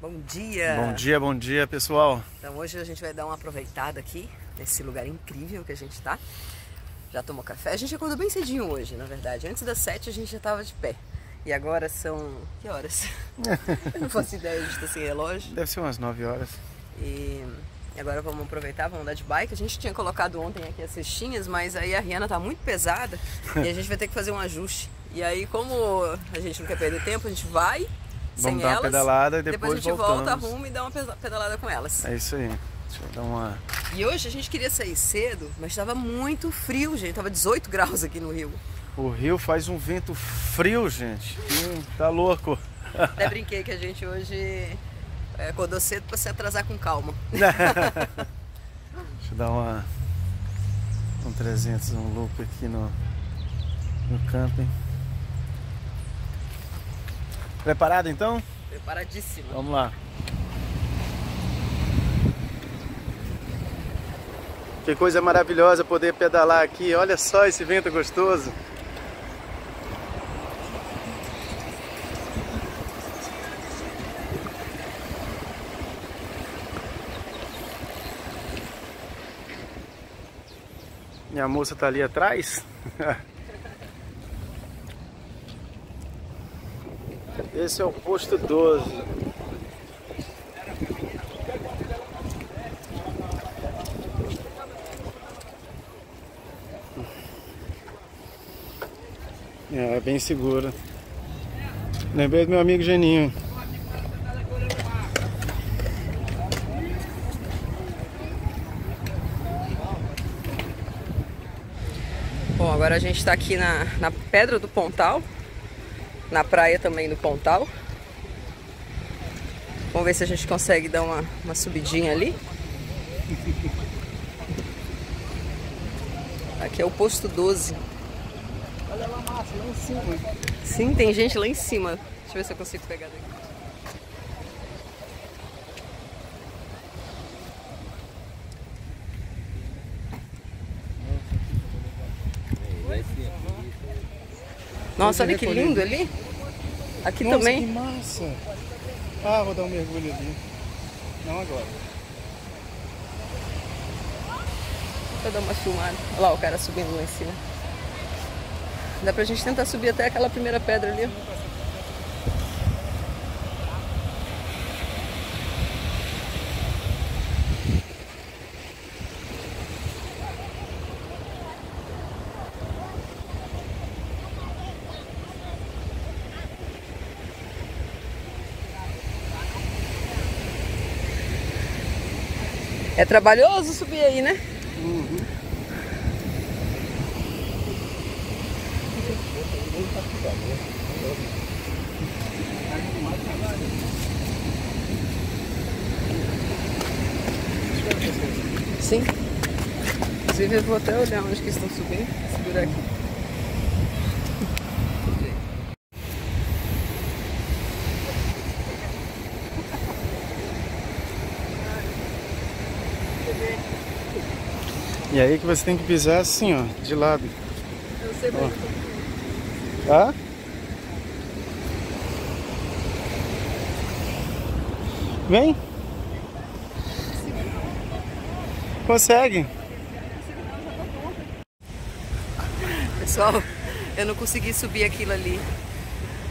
Bom dia! Bom dia, bom dia pessoal. Então hoje a gente vai dar uma aproveitada aqui nesse lugar incrível que a gente tá. Já tomou café? A gente acordou bem cedinho hoje, na verdade. Antes das sete a gente já tava de pé. E agora são. Que horas? Eu não faço ideia de estar sem relógio. Deve ser umas 9 horas. E agora vamos aproveitar, vamos andar de bike. A gente tinha colocado ontem aqui as cestinhas, mas aí a Rihanna tá muito pesada e a gente vai ter que fazer um ajuste. E aí, como a gente não quer perder tempo, a gente vai sem Vamos dar uma elas. pedalada e depois a gente voltamos. volta, arruma e dá uma pedalada com elas. É isso aí. Deixa eu dar uma. E hoje a gente queria sair cedo, mas estava muito frio, gente. Tava 18 graus aqui no Rio. O rio faz um vento frio, gente. Hum, tá louco. Até brinquei que a gente hoje é, acordou cedo para se atrasar com calma. Deixa eu dar uma. Um 300, um loop aqui no, no camping. Preparado então? Preparadíssima. Vamos lá. Que coisa maravilhosa poder pedalar aqui. Olha só esse vento gostoso. Minha moça tá ali atrás. Esse é o posto 12. É, é bem seguro. Lembrei do meu amigo Geninho. Bom, agora a gente está aqui na, na Pedra do Pontal, na praia também do Pontal. Vamos ver se a gente consegue dar uma, uma subidinha ali. Aqui é o posto 12. Olha lá, massa, lá em cima. Sim, tem gente lá em cima. Deixa eu ver se eu consigo pegar daqui. Nossa, olha que lindo ali. Aqui Nossa, também. que massa. Ah, vou dar um mergulho ali. Não agora. Vou dar uma filmada. Olha lá o cara subindo lá em cima. Dá pra gente tentar subir até aquela primeira pedra ali. ó. É trabalhoso subir aí, né? Sim. Inclusive eu vou até olhar onde que estão subindo. Segurar aqui. E aí que você tem que pisar assim, ó, de lado. Eu sei mais. Tá? Vem. Consegue. Pessoal, eu não consegui subir aquilo ali.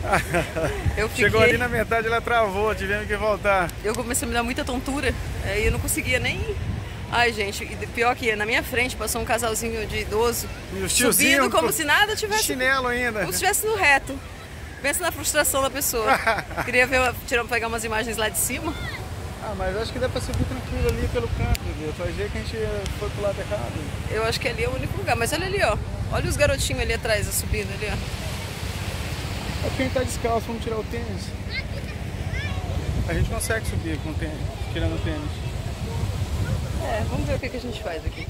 Fiquei... Chegou ali na metade, ela travou, tivemos que voltar. Eu comecei a me dar muita tontura. Aí eu não conseguia nem. Ai, gente, pior que na minha frente passou um casalzinho de idoso os subindo como com- se nada tivesse. chinelo ainda. Como se estivesse no reto. Pensa na frustração da pessoa. Queria ver, tirar, pegar umas imagens lá de cima. Ah, mas acho que dá pra subir tranquilo ali pelo canto, viu? Ver que a gente foi pro lado errado. Eu acho que ali é o único lugar. Mas olha ali, ó. Olha os garotinhos ali atrás, subindo ali, ó. É gente tá descalço, vamos tirar o tênis. A gente consegue subir com o tênis, tirando o tênis. É, vamos ver o que, que a gente faz aqui.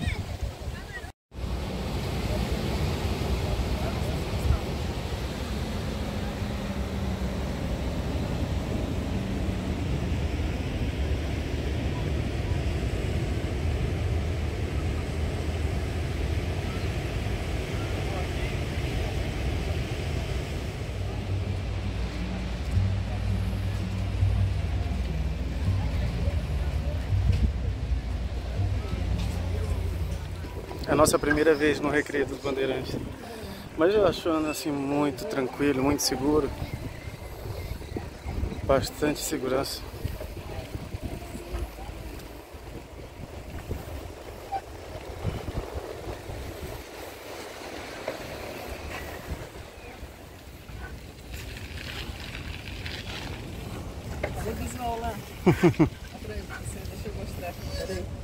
É a nossa primeira vez no Recreio dos Bandeirantes. Mas eu achando assim muito tranquilo, muito seguro. Bastante segurança. lá. Deixa eu mostrar. Peraí.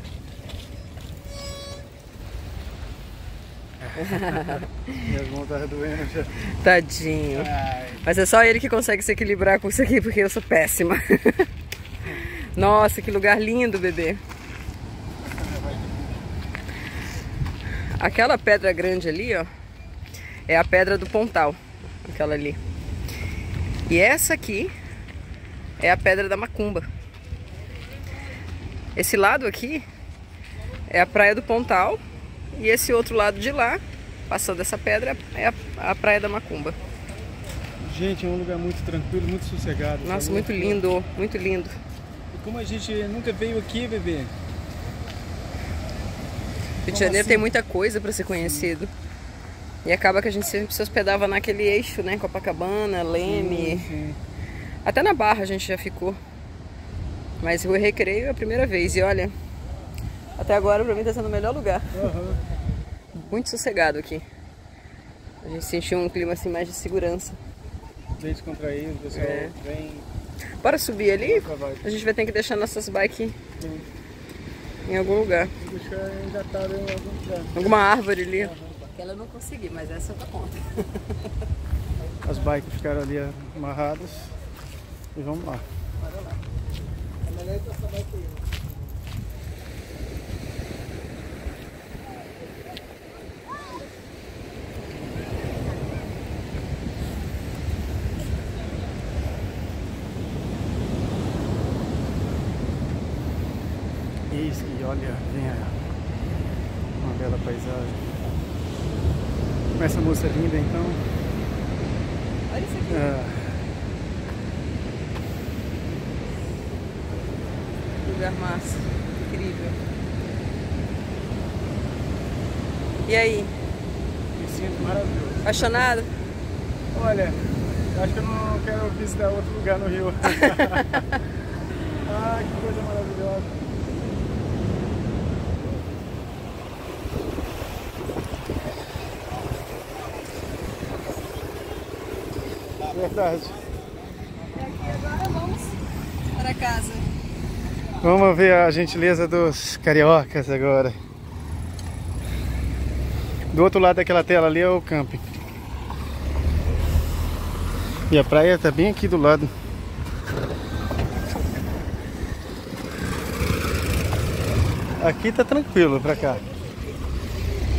Minhas mãos estavam doendo já. Tadinho. Ai. Mas é só ele que consegue se equilibrar com isso aqui, porque eu sou péssima. Nossa, que lugar lindo, bebê. Aquela pedra grande ali, ó, é a pedra do Pontal. Aquela ali. E essa aqui é a pedra da Macumba. Esse lado aqui é a praia do Pontal e esse outro lado de lá, passando essa pedra, é a, a praia da Macumba. Gente, é um lugar muito tranquilo, muito sossegado. Nossa, sabe? muito lindo, muito lindo. E como a gente nunca veio aqui, bebê? Rio de Janeiro tem muita coisa para ser conhecido. E acaba que a gente sempre se hospedava naquele eixo, né? Copacabana, Leme. Sim, sim. Até na Barra a gente já ficou. Mas o Recreio é a primeira vez. E olha, até agora pra mim tá sendo o melhor lugar. Aham. Muito sossegado aqui. A gente sentiu um clima assim mais de segurança. Bem descontraído, o pessoal É. vem. Bora subir ali? A gente vai ter que deixar nossas bikes Sim. em algum lugar. Deixar engatado em algum lugar. Alguma árvore ali. Aquela eu não consegui, mas essa eu dou conta. As bikes ficaram ali amarradas. E vamos lá. Isso, e olha, vem uma bela paisagem. Com essa moça linda então. Olha isso aqui. Ah, Lugar massa. Incrível. E aí? me sinto maravilhoso. Apaixonado? Olha, acho que eu não quero visitar outro lugar no Rio. ah, que coisa maravilhosa. Verdade. E aqui agora vamos para casa. Vamos ver a gentileza dos cariocas agora. Do outro lado daquela tela ali é o camping. E a praia tá bem aqui do lado. Aqui tá tranquilo pra cá.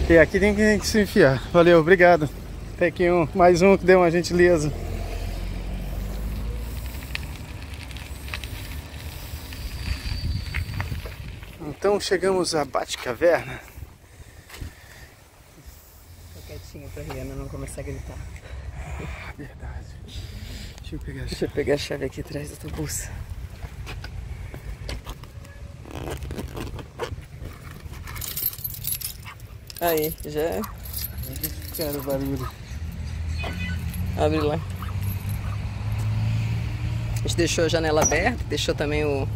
E aqui tem que se enfiar. Valeu, obrigado. Tem aqui um, mais um que deu uma gentileza. Então chegamos à Batcaverna. Tô quietinha pra Rihanna não começar a gritar. Verdade. Deixa eu pegar a Deixa eu pegar a chave aqui atrás da tua bolsa. Aí, já é. Cara, o barulho. abre lá. A gente deixou a janela aberta, deixou também o,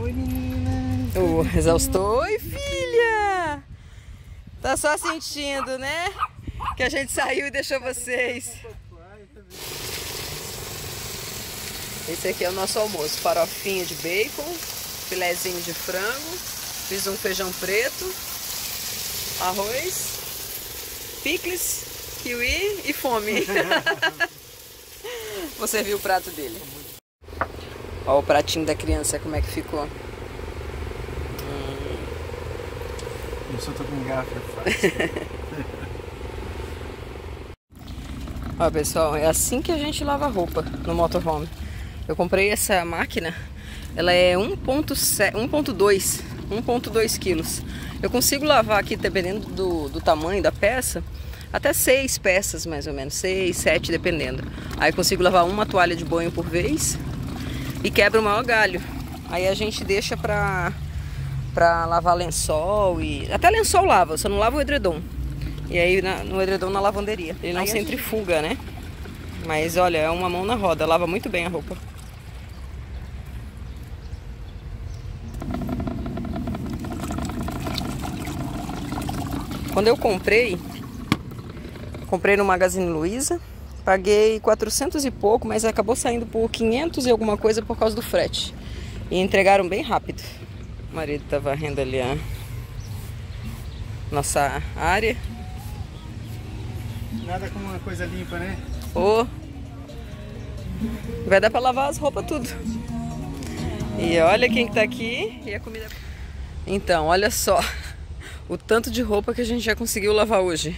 Oi, menina. o exaustor. Oi, filha! Tá só sentindo, né? Que a gente saiu e deixou vocês. Esse aqui é o nosso almoço. Farofinha de bacon, filezinho de frango, fiz um feijão preto, arroz, picles, kiwi e fome. Vou servir o prato dele. Ó o pratinho da criança, como é que ficou. Eu só tô com garfo. Ó pessoal, é assim que a gente lava roupa no motorhome. Eu comprei essa máquina, ela é 1.2 1.2 quilos. Eu consigo lavar aqui, dependendo do, do tamanho da peça, até seis peças mais ou menos, seis, sete dependendo. Aí eu consigo lavar uma toalha de banho por vez e quebra o maior galho. Aí a gente deixa pra, pra lavar lençol e. Até lençol lava, só não lava o edredom. E aí na, no edredom na lavanderia. Ele não Aí centrifuga, né? Mas olha, é uma mão na roda, lava muito bem a roupa. Quando eu comprei, comprei no Magazine Luiza, paguei 400 e pouco, mas acabou saindo por 500 e alguma coisa por causa do frete. E entregaram bem rápido. O marido tá varrendo ali a nossa área. Nada como uma coisa limpa, né? Ô, vai dar pra lavar as roupas tudo. E olha quem que tá aqui e a comida. Então, olha só o tanto de roupa que a gente já conseguiu lavar hoje.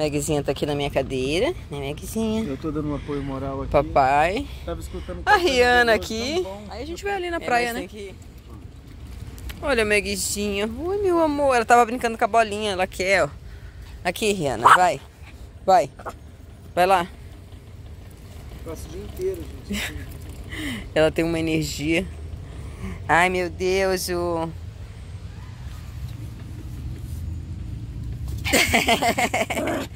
Megzinha tá aqui na minha cadeira, né, Megzinha? Eu tô dando um apoio moral aqui. Papai. Tava escutando A Rihanna gostoso, aqui. Aí a gente vai ali na praia, né? Olha a Megzinha. Oi, meu amor. Ela tava brincando com a bolinha. Ela quer, ó. Aqui, Rihanna. Vai. Vai. Vai lá. Passo o dia inteiro, gente. Ela tem uma energia. Ai, meu Deus, o.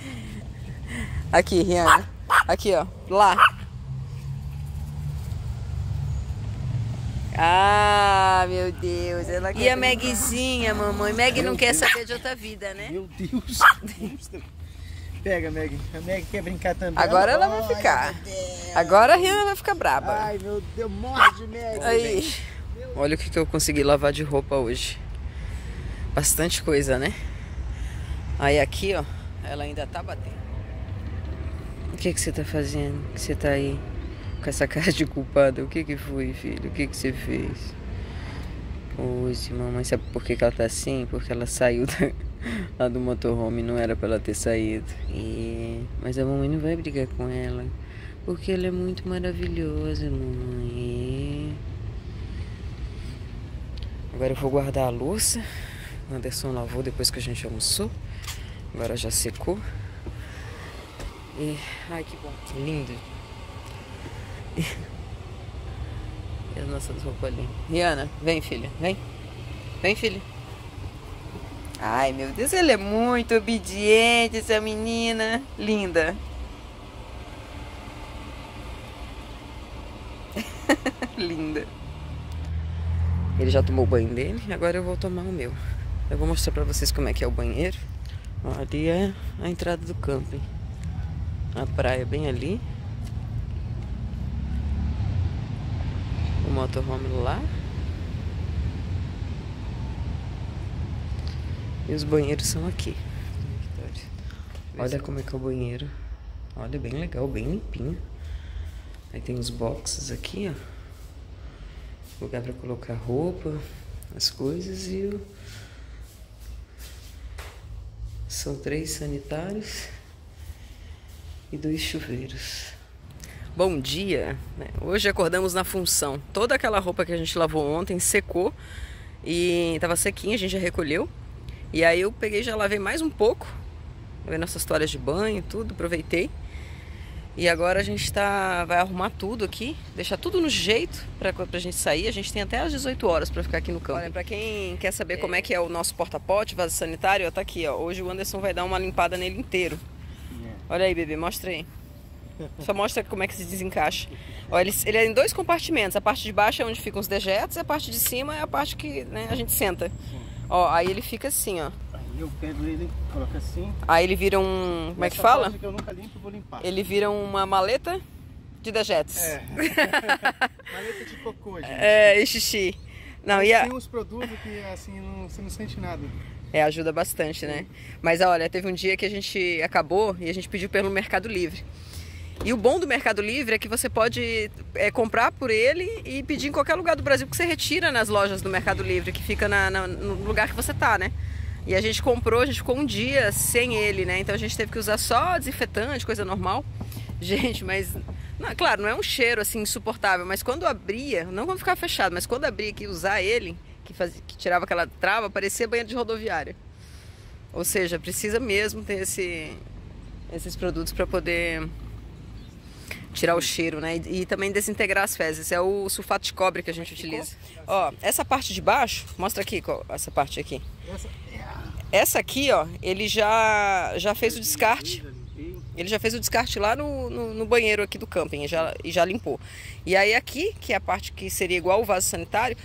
Aqui, Rihanna. Aqui, ó. Lá. Ah, meu Deus. Ela e a Megzinha, mamãe? Meg não quer saber de outra vida, né? Meu Deus. Pega, Meg. A Meg quer brincar também. Agora ela vai Ai, ficar. Agora a Rihanna vai ficar braba. Ai, meu Deus. Morde, Meg. Aí. Olha o que, que eu consegui lavar de roupa hoje. Bastante coisa, né? Aí aqui, ó, ela ainda tá batendo. O que que você tá fazendo? Que você tá aí com essa cara de culpada? O que que foi, filho? O que que você fez? Hoje, mamãe, sabe por que, que ela tá assim? Porque ela saiu da, lá do motorhome, não era pra ela ter saído. E... Mas a mamãe não vai brigar com ela. Porque ela é muito maravilhosa, mamãe. Agora eu vou guardar a louça. Anderson lavou depois que a gente almoçou. Agora já secou. E... Ai, que bom. Que lindo. E as nossas roupas ali. Rihanna, vem, filha. Vem. Vem, filha. Ai, meu Deus, ela é muito obediente, essa menina. Linda. Linda. Ele já tomou o banho dele, agora eu vou tomar o meu. Eu vou mostrar pra vocês como é que é o banheiro. Ali é a entrada do camping. A praia bem ali. O motorhome lá. E os banheiros são aqui. Olha como é que é o banheiro. Olha, bem legal, bem limpinho. Aí tem os boxes aqui, ó lugar para colocar roupa, as coisas e o... são três sanitários e dois chuveiros. Bom dia! né? Hoje acordamos na função. Toda aquela roupa que a gente lavou ontem secou e estava sequinha, a gente já recolheu. E aí eu peguei já lavei mais um pouco, lavei nossas toalhas de banho, tudo, aproveitei. E agora a gente tá, vai arrumar tudo aqui, deixar tudo no jeito pra, pra gente sair. A gente tem até às 18 horas pra ficar aqui no campo. Olha, pra quem quer saber como é que é o nosso porta-pote, vaso sanitário, ó, tá aqui, ó. Hoje o Anderson vai dar uma limpada nele inteiro. Olha aí, bebê, mostra aí. Só mostra como é que se desencaixa. Ó, ele, ele é em dois compartimentos. A parte de baixo é onde ficam os dejetos e a parte de cima é a parte que né, a gente senta. Ó, aí ele fica assim, ó. Eu pego ele, coloco assim. Aí ele vira um. Como é que fala? que eu nunca limpo, vou limpar. Ele vira uma maleta de dejetos. É. Maleta de cocô, gente. É, e xixi. Não, Mas e a... Tem uns produtos que assim não, você não sente nada. É, ajuda bastante, né? Mas olha, teve um dia que a gente acabou e a gente pediu pelo Mercado Livre. E o bom do Mercado Livre é que você pode é, comprar por ele e pedir em qualquer lugar do Brasil, que você retira nas lojas do Mercado Livre, que fica na- na- no lugar que você tá, né? E a gente comprou, a gente ficou um dia sem ele, né? Então a gente teve que usar só desinfetante, coisa normal. Gente, mas. Não, claro, não é um cheiro assim insuportável, mas quando abria, não quando ficava fechado, mas quando abria que usar ele, que, fazia, que tirava aquela trava, parecia banheiro de rodoviária. Ou seja, precisa mesmo ter esse, esses produtos para poder tirar o cheiro, né? E, e, também desintegrar as fezes. É o sulfato de cobre que a gente utiliza. Ó, essa parte de baixo, mostra aqui essa parte aqui. Essa aqui, ó, ele já, já fez o descarte. Ele já fez o descarte lá no, no, no banheiro aqui do camping e já, e já limpou. E aí aqui, que é a parte que seria igual o vaso sanitário,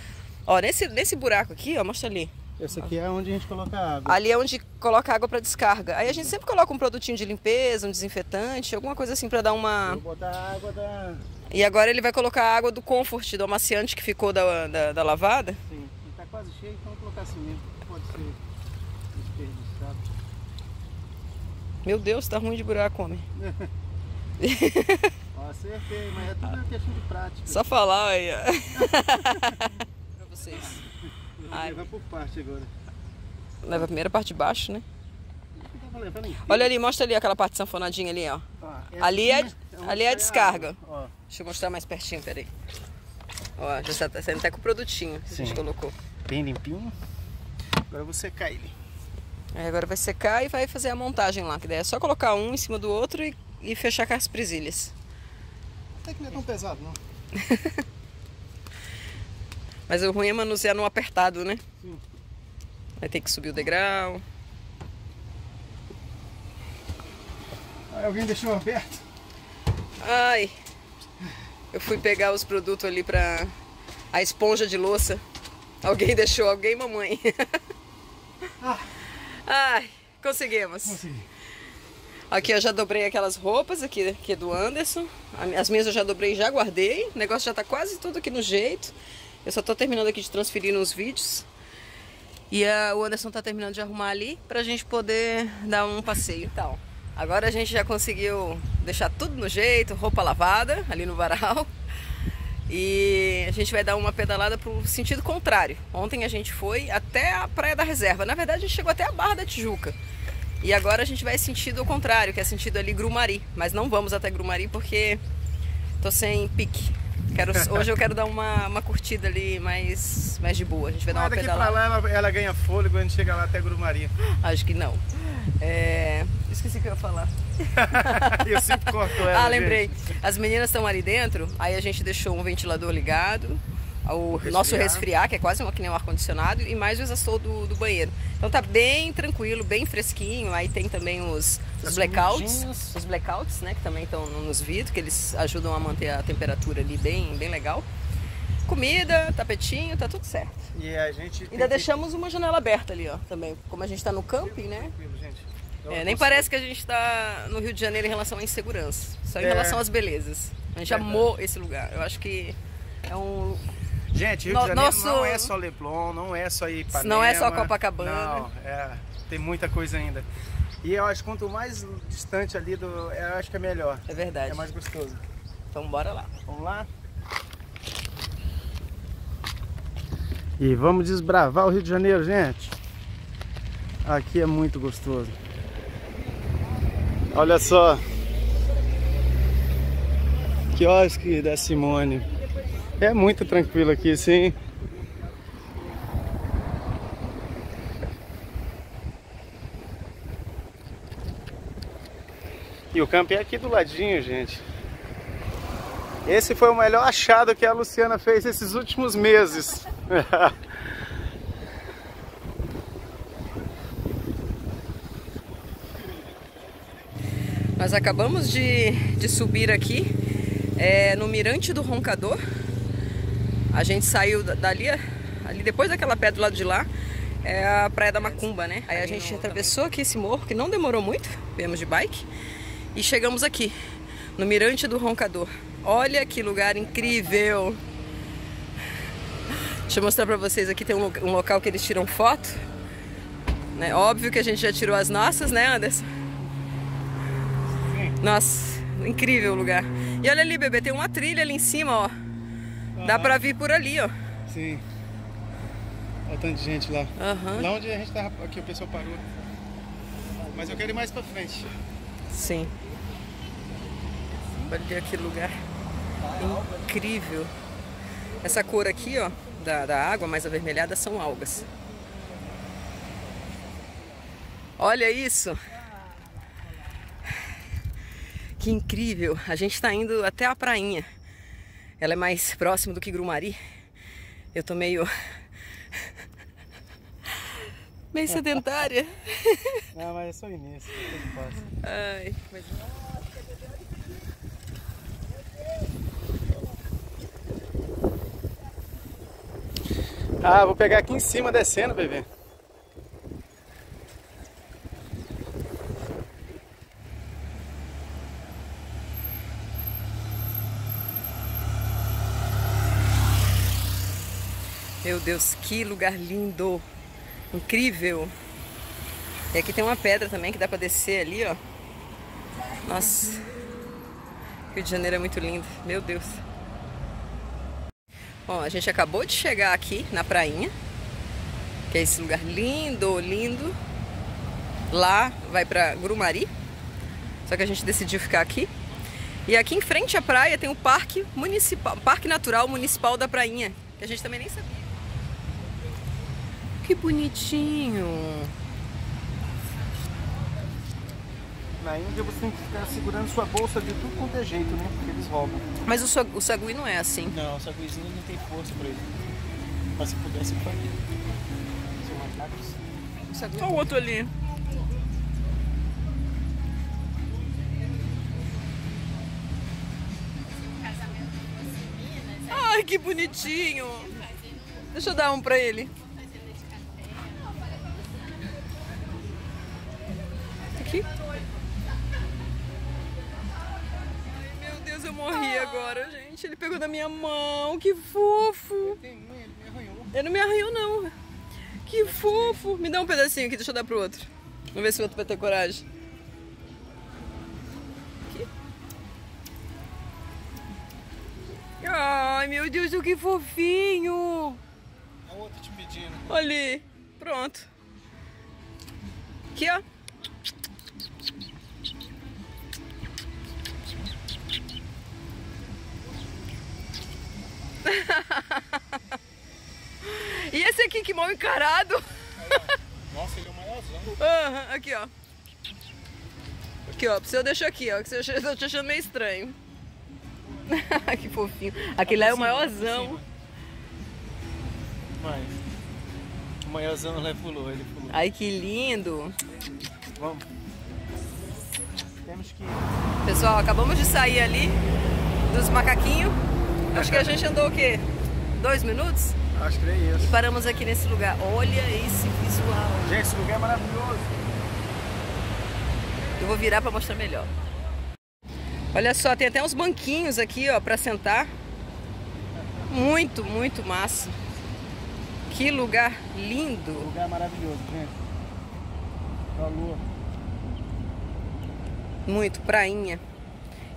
ó, nesse, nesse buraco aqui, ó, mostra ali. Esse aqui é onde a gente coloca água. Ali é onde coloca água para descarga. Aí a gente sempre coloca um produtinho de limpeza, um desinfetante, alguma coisa assim para dar uma. Vou botar água da. E agora ele vai colocar a água do Comfort, do amaciante que ficou da, da, da lavada. Sim, ele tá quase cheio, então vou colocar assim mesmo. Pode ser Meu Deus, tá ruim de buraco, homem. Acertei, mas é tudo questão de prática. Só falar aí, ó. pra vocês. Vou levar por parte agora. Leva a primeira parte de baixo, né? Olha ali, mostra ali aquela parte sanfonadinha ali, ó. ali é, ali é a descarga. Ó. Deixa eu mostrar mais pertinho, peraí. Ó, já está saindo até com o produtinho que Sim. a gente colocou. Bem limpinho. Agora vou secar ele. Aí agora vai secar e vai fazer a montagem lá, que daí é só colocar um em cima do outro e, e fechar com as presilhas. Até que não é tão pesado, não. Mas o ruim é manusear no apertado, né? Sim. Vai ter que subir o degrau. Aí alguém deixou aberto? Ai. Eu fui pegar os produtos ali pra a esponja de louça. Alguém deixou, alguém, mamãe. Ah. Ai, conseguimos. Consegui. Aqui eu já dobrei aquelas roupas aqui, aqui do Anderson. As minhas eu já dobrei e já guardei. O negócio já tá quase tudo aqui no jeito. Eu só tô terminando aqui de transferir nos vídeos. E a, o Anderson tá terminando de arrumar ali pra gente poder dar um passeio e tal. Agora a gente já conseguiu deixar tudo no jeito, roupa lavada ali no varal. E a gente vai dar uma pedalada pro sentido contrário. Ontem a gente foi até a Praia da Reserva. Na verdade, a gente chegou até a Barra da Tijuca. E agora a gente vai sentido ao contrário, que é sentido ali Grumari. Mas não vamos até Grumari porque tô sem pique. Quero, hoje eu quero dar uma, uma curtida ali mais, mais de boa. A gente vai dar uma daqui pedalada. Pra lá ela, ela ganha fôlego quando chega lá até Grumaria. Acho que não. É... Esqueci o que eu ia falar. eu sempre corto ela. Ah, lembrei. Gente. As meninas estão ali dentro, aí a gente deixou um ventilador ligado o resfriar. nosso resfriar, que é quase uma, que nem um ar-condicionado, e mais o exaustor do, do, banheiro. Então tá bem tranquilo, bem fresquinho. Aí tem também os, os blackouts, os blackouts, né, que também estão nos vidros, que eles ajudam a manter a temperatura ali bem, bem legal. Comida, tapetinho, tá tudo certo. E a gente ainda que... deixamos uma janela aberta ali, ó, também. Como a gente tá no camping, né? É, nem parece que a gente está no Rio de Janeiro em relação à insegurança, só em é. relação às belezas. A gente Verdade. amou esse lugar. Eu acho que é um Gente, Rio no, de Janeiro nosso... não é só Leblon, não é só Ipanema. Não é só Copacabana. Não, é, tem muita coisa ainda. E eu acho que quanto mais distante ali, do, eu acho que é melhor. É verdade. É mais gostoso. Então bora lá. Vamos lá? E vamos desbravar o Rio de Janeiro, gente. Aqui é muito gostoso. Olha só. Quiosque da Simone. É muito tranquilo aqui, sim. E o campo é aqui do ladinho, gente. Esse foi o melhor achado que a Luciana fez esses últimos meses. Nós acabamos de, de subir aqui é, no Mirante do Roncador. A gente saiu dali, ali depois daquela pedra do lado de lá, é a Praia da Macumba, né? Aí a gente atravessou aqui esse morro, que não demorou muito, viemos de bike, e chegamos aqui, no Mirante do Roncador. Olha que lugar incrível! Deixa eu mostrar pra vocês aqui, tem um, um local que eles tiram foto. Né? Óbvio que a gente já tirou as nossas, né Anderson? Nossa, incrível o lugar. E olha ali, bebê, tem uma trilha ali em cima, ó. Dá pra vir por ali, ó. Sim. Olha o tanto de gente lá. Uhum. Lá onde a gente tava, aqui o pessoal parou. Mas eu quero ir mais pra frente. Sim. Olha aquele lugar. Incrível. Essa cor aqui, ó, da, da água mais avermelhada são algas. Olha isso! Que incrível! A gente está indo até a prainha. Ela é mais próxima do que Grumari. Eu tô meio. meio sedentária. Não, mas é só início. Ai, mas. Ah, vou pegar aqui em cima descendo, bebê. Meu Deus, que lugar lindo! Incrível! E aqui tem uma pedra também que dá pra descer ali, ó. Nossa! Rio de Janeiro é muito lindo, meu Deus! Bom, a gente acabou de chegar aqui na prainha, que é esse lugar lindo, lindo. Lá vai pra Grumari, só que a gente decidiu ficar aqui. E aqui em frente à praia tem o Parque Municipal, Parque Natural Municipal da Prainha, que a gente também nem sabia. Que bonitinho. Na Índia você tem que ficar segurando sua bolsa de tudo quanto é jeito, né? Porque eles roubam. Mas o, o sagui não é assim. Não, essa coisinha não tem força pra isso. Mas se pudesse, eu faria. São macacos. O sagui Olha o outro ali. Ai, que bonitinho. Deixa eu dar um pra ele. Eu morri agora, gente. Ele pegou na minha mão. Que fofo. Ele me arranhou. Ele não me arranhou, não. Que fofo. Me dá um pedacinho aqui, deixa eu dar pro outro. Vamos ver se o outro vai ter coragem. Aqui. Ai, meu Deus, que fofinho. A outra te pedindo. Ali. Pronto. Aqui, ó. E esse aqui que mal encarado. Nossa, ele é o maiorzão. Aham, aqui, ó. Aqui, ó. Pra eu deixo aqui, ó. Que você eu tô te achando meio estranho. que fofinho. Aquele lá é o maiorzão. Mas. O maiorzão lá pulou, ele pulou. Ai, que lindo. Vamos. Temos que. Pessoal, acabamos de sair ali dos macaquinhos. Acho que a gente andou o quê? Dois minutos? Acho que é E isso. paramos aqui nesse lugar. Olha esse visual. Gente, esse lugar é maravilhoso. Eu vou virar pra mostrar melhor. Olha só, tem até uns banquinhos aqui, ó, pra sentar. Muito, muito massa. Que lugar lindo. lugar maravilhoso, gente. Falou. Muito, prainha.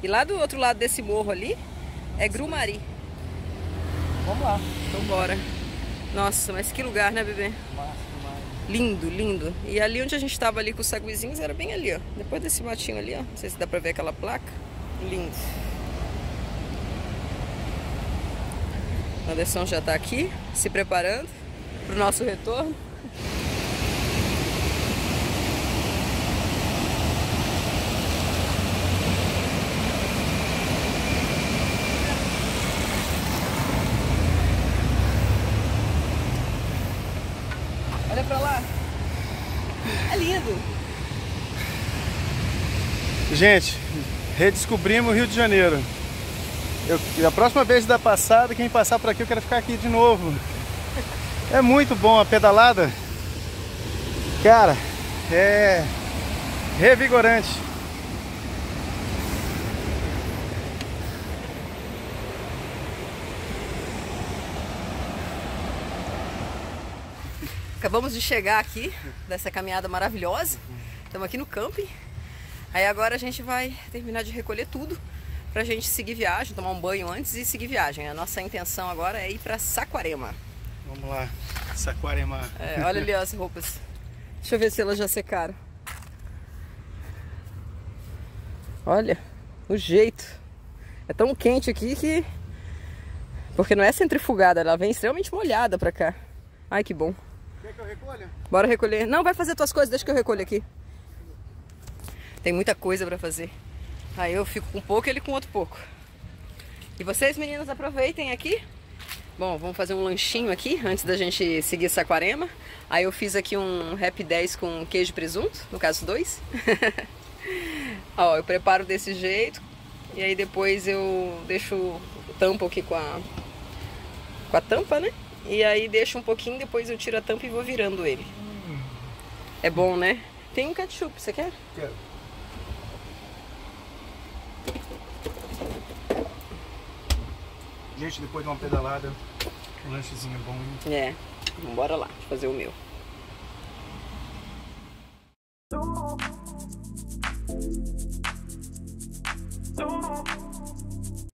E lá do outro lado desse morro ali é Grumari. Vamos lá. Então bora. Nossa, mas que lugar, né, bebê? Massa. Lindo, lindo. E ali onde a gente tava ali com os saguizinhos era bem ali, ó. Depois desse matinho ali, ó. Não sei se dá pra ver aquela placa. Lindo. O Anderson já tá aqui, se preparando pro nosso retorno. Olha pra lá. É lindo. Gente, redescobrimos o Rio de Janeiro. Eu, a próxima vez da passada, quem passar por aqui, eu quero ficar aqui de novo. É muito bom a pedalada. Cara, é revigorante. Acabamos de chegar aqui dessa caminhada maravilhosa. Estamos aqui no camping. Aí agora a gente vai terminar de recolher tudo pra gente seguir viagem, tomar um banho antes e seguir viagem. A nossa intenção agora é ir pra Saquarema. Vamos lá, Saquarema. É, olha ali ó, as roupas. Deixa eu ver se elas já secaram. Olha, o jeito. É tão quente aqui que. Porque não é centrifugada, ela vem extremamente molhada pra cá. Ai que bom. Quer que eu recolha? Bora recolher. Não, vai fazer tuas coisas, deixa que eu recolho aqui. Tem muita coisa pra fazer. Aí eu fico com pouco e ele com outro pouco. E vocês, meninas, aproveitem aqui. Bom, vamos fazer um lanchinho aqui antes da gente seguir Saquarema. Aí eu fiz aqui um Rap 10 com queijo e presunto, no caso dois. Ó, eu preparo desse jeito e aí depois eu deixo tampo aqui com a com a tampa, né? E aí deixo um pouquinho, depois eu tiro a tampa e vou virando ele. É bom, né? Tem um ketchup, você quer? Quero. Gente, depois de uma pedalada, um lanchezinho bom. É. Bora lá, fazer o meu. Don't